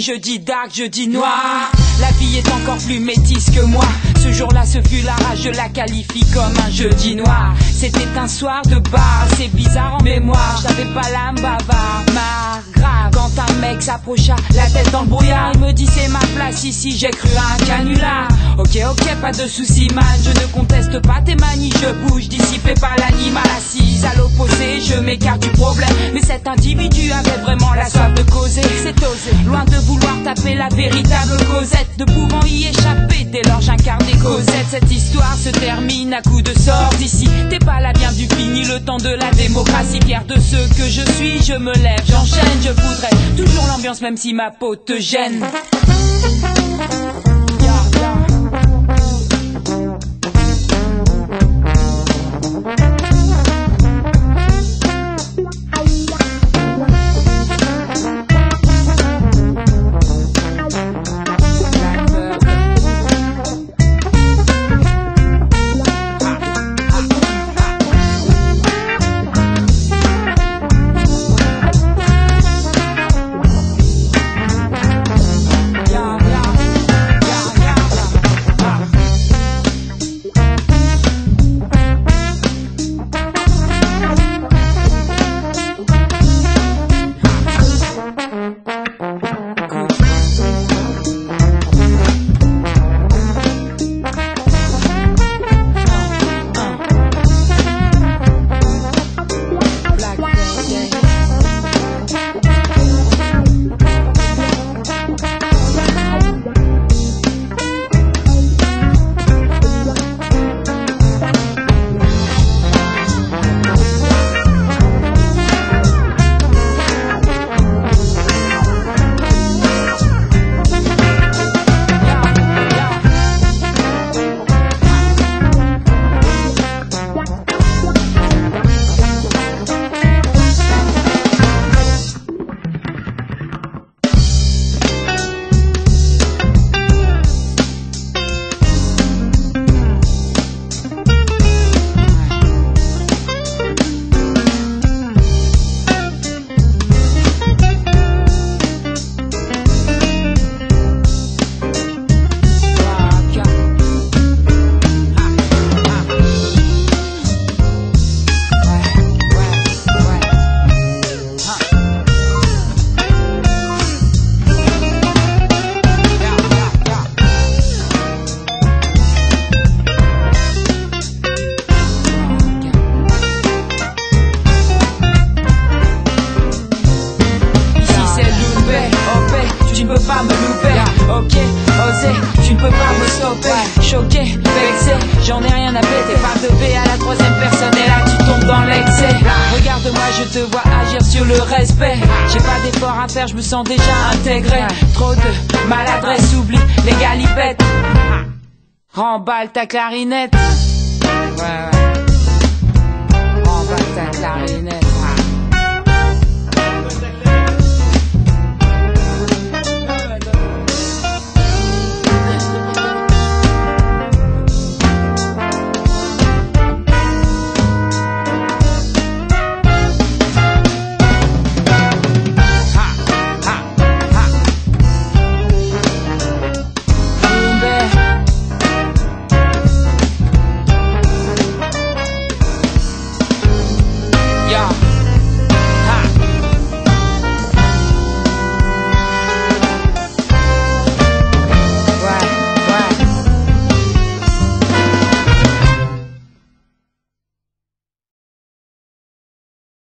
je dis dark, je dis noir. La vie est encore plus métisse que moi. Ce jour-là, ce fut la rage, je la qualifie comme un jeudi noir. C'était un soir de bar, c'est bizarre en mémoire. J'avais pas l'âme bavard, mar grave. Quand un mec s'approcha, la tête dans le brouillard, il me dit c'est ma place ici, j'ai cru un canular. Ok, ok, pas de soucis, man, je ne conteste pas tes manies, je bouge, dissipé par l'animal assise à l'opposé, je m'écarte du problème. Mais cet individu avait la véritable causette, ne pouvant y échapper, dès lors j'incarnais Cosette. Cette histoire se termine à coup de sort d'ici. T'es pas là bien du fini, le temps de la démocratie. Fier de ce que je suis, je me lève, j'enchaîne, je voudrais toujours l'ambiance même si ma peau te gêne. Tu ne peux pas me stopper. Choqué, vexé, j'en ai rien à péter. Pas de B à la troisième personne et là tu tombes dans l'excès. Regarde-moi, je te vois agir sur le respect. J'ai pas d'effort à faire, je me sens déjà intégré. Trop de maladresse, oublie les galipettes. Remballe ta clarinette. Ouais, ouais.